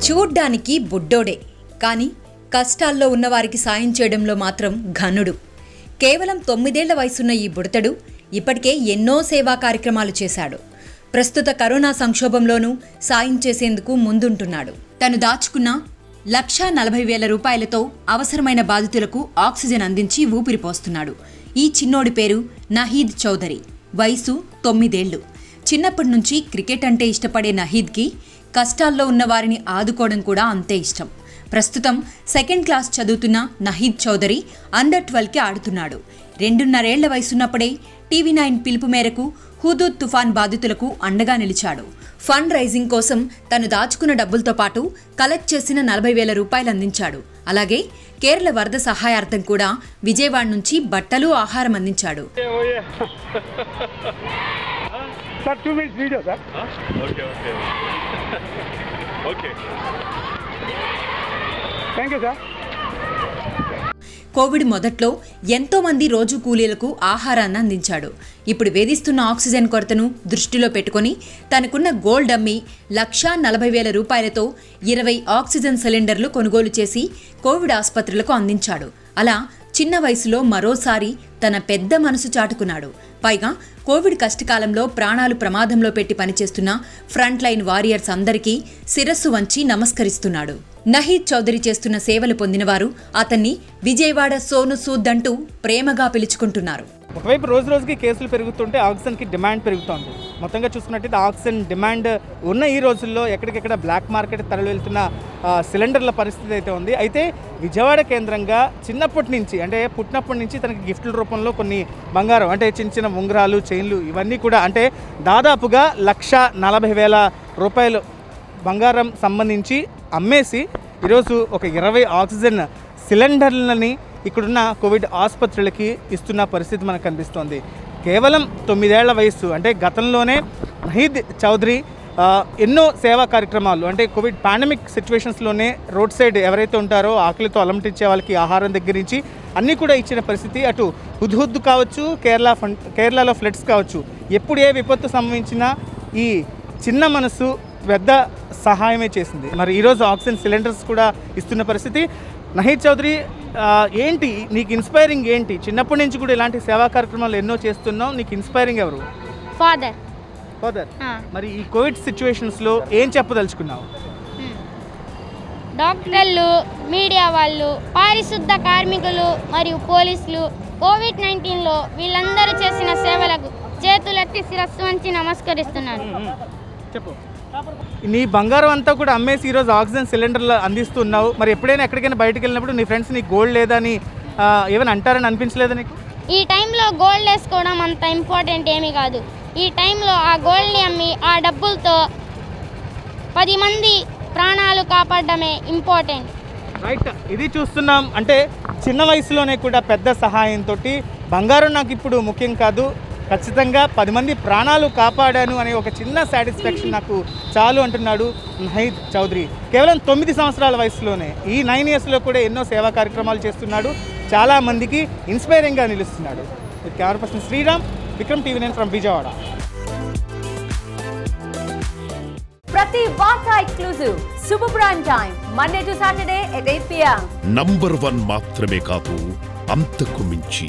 చూడ్డానికి బుడ్డోడే. కానీ కష్టాల్లో ఉన్నవారికి సాయం చేయడంలో మాత్రం ఘనుడు. కేవలం తొమ్మిదేళ్ళ వయసున్న ఈ బుడతడు ఇప్పటికే ఎన్నో సేవా కార్యక్రమాలు చేశాడు. ప్రస్తుత కరోనా సంక్షోభంలోనూ సాయం చేసేందుకు ముందుంటున్నాడు. తను దాచుకున్న లక్షా నలభై వేల రూపాయలతో అవసరమైన బాధితులకు ఆక్సిజన్ అందించి ఊపిరిపోస్తున్నాడు. ఈ చిన్నోడి పేరు నహీద్ చౌదరి. వయసు తొమ్మిదేళ్ళు. చిన్నప్పటి నుంచి క్రికెట్ అంటే ఇష్టపడే నహీద్కి కష్టాల్లో ఉన్న వారిని ఆదుకోవడం కూడా అంతే ఇష్టం. ప్రస్తుతం సెకండ్ క్లాస్ చదువుతున్న నహీద్ చౌదరి అండర్ ట్వెల్వ్కి ఆడుతున్నాడు. రెండున్నరేళ్ళ వయసున్నప్పుడే టీవీ నైన్ పిలుపు మేరకు హుదూద్ తుఫాన్ బాధితులకు అండగా నిలిచాడు. ఫండ్ రైజింగ్ కోసం తను దాచుకున్న డబ్బులతో పాటు కలెక్ట్ చేసిన నలభై వేల రూపాయలు అందించాడు. అలాగే కేరళ వరద సహాయార్థం కూడా విజయవాడ నుంచి బట్టలు ఆహారం అందించాడు. Sir two minutes video sir okay okay okay thank you sir COVID మొదట్లో ఎంతో మంది రోజు కూలీలకు ఆహారాన్ని అందించాడు. ఇప్పుడు వేధిస్తున్న ఆక్సిజన్ కొరతను దృష్టిలో పెట్టుకొని తనకున్న గోల్డ్ అమ్మి లక్షా నలభై వేల రూపాయలతో ఇరవై ఆక్సిజన్ సిలిండర్లు కొనుగోలు చేసి కోవిడ్ ఆసుపత్రులకు అందించాడు. అలా చిన్న వయసులో మరోసారి తన పెద్ద మనసు చాటుకున్నాడు. పైగా కోవిడ్ కష్టకాలంలో ప్రాణాలు ప్రమాదంలో పెట్టి పనిచేస్తున్న ఫ్రంట్ లైన్ వారియర్స్ అందరికీ శిరస్సు వంచి నమస్కరిస్తున్నాడు. నహీద్ చౌదరి చేస్తున్న సేవలు పొందినవారు అతన్ని విజయవాడ సోను సూద్ అంటూ ప్రేమగా పిలుచుకుంటున్నారు. ఒకవైపు రోజు రోజుకి కేసులు పెరుగుతుంటే ఆక్సిజన్కి డిమాండ్ పెరుగుతోంది. మొత్తంగా చూసుకున్నట్టయితే ఆక్సిజన్ డిమాండ్ ఉన్న ఈ రోజుల్లో ఎక్కడికెక్కడ బ్లాక్ మార్కెట్ తరలి వెళ్తున్న సిలిండర్ల పరిస్థితి అయితే ఉంది. అయితే విజయవాడ కేంద్రంగా చిన్నప్పటి నుంచి అంటే పుట్టినప్పటి నుంచి తనకి గిఫ్ట్ల రూపంలో కొన్ని బంగారం అంటే చిన్న చిన్న ఉంగరాలు చైన్లు ఇవన్నీ కూడా అంటే దాదాపుగా లక్ష నలభై వేల రూపాయలు బంగారం సంబంధించి అమ్మేసి ఈరోజు ఒక ఇరవై ఆక్సిజన్ సిలిండర్లని ఇక్కడున్న కోవిడ్ ఆసుపత్రులకి ఇస్తున్న పరిస్థితి మనకు కనిపిస్తోంది. కేవలం తొమ్మిదేళ్ళ వయస్సు అంటే గతంలోనే మహీద్ చౌదరి ఎన్నో సేవా కార్యక్రమాలు అంటే కోవిడ్ పాండమిక్ సిచ్యువేషన్స్లోనే రోడ్ సైడ్ ఎవరైతే ఉంటారో ఆకలితో అలమటించే వాళ్ళకి ఆహారం దగ్గర నుంచి అన్నీ కూడా ఇచ్చిన పరిస్థితి. అటు హుద్హుద్ కావచ్చు కేరళ ఫండ్ కేరళలో ఫ్లడ్స్ కావచ్చు ఎప్పుడు ఏ విపత్తు సంభవించినా ఈ చిన్న మనసు పెద్ద సహాయమే చేసింది. మరి ఈరోజు ఆక్సిజన్ సిలిండర్స్ కూడా ఇస్తున్న పరిస్థితి. నహీద్ చౌదరి ఏంటి నీకు ఇన్స్పైరింగ్ ఏంటి? చిన్నప్పటి నుంచి కూడా ఇలాంటి సేవా కార్యక్రమాలు ఎన్నో చేస్తున్నావు నీకు ఇన్స్పైరింగ్ ఎవరు? ఫాదర్. మరి ఈ కోవిడ్ సిచ్యువేషన్స్లో ఏం చెప్పదలుచుకున్నావు? డాక్టర్లు మీడియా వాళ్ళు పారిశుద్ధ కార్మికులు మరియు పోలీసులు కోవిడ్ నైన్టీన్లో వీళ్ళందరూ చేసిన సేవలకు చేతులెత్తి శిరస్సు వంచి నమస్కరిస్తున్నాను చెప్పు. నీ బంగారం అంతా కూడా అమ్మేసి ఈరోజు ఆక్సిజన్ సిలిండర్లు అందిస్తున్నావు. మరి ఎప్పుడైనా ఎక్కడికైనా బయటకు వెళ్ళినప్పుడు నీ ఫ్రెండ్స్ నీకు గోల్డ్ లేదా అని ఆ, ఏమైనా అంటారని అనిపించలేదా నీకు? ఈ టైంలో గోల్డ్ వేసుకోవడం అంత ఇంపార్టెంట్ ఏమీ కాదు. ఈ టైంలో ఆ గోల్డ్ని అమ్మి ఆ డబ్బులతో పది మంది ప్రాణాలు కాపాడడమే ఇంపార్టెంట్. రైట్ ఇది చూస్తున్నాం. అంటే చిన్న వయసులోనే కూడా పెద్ద సహాయంతో బంగారం నాకు ఇప్పుడు ముఖ్యం కాదు. ఖచ్చితంగా పది మంది ప్రాణాలు కాపాడాను అనే ఒక చిన్న సాటిస్ఫాక్షన్ నాకు చాలు అంటున్నాడు నహీద్ చౌదరి. కేవలం తొమ్మిది సంవత్సరాల వయసులోనే ఈ నైన్ ఇయర్స్లో కూడా ఎన్నో సేవా కార్యక్రమాలు చేస్తున్నాడు. చాలామందికి ఇన్స్పైరింగ్గా నిలుస్తున్నాడు. Camera person Sriram Vikram TV nine from Vijayawada ప్రతి వార్త exclusive super prime time Monday to Saturday at eight PM number one మాత్రమే కాదు అంతకు మించి.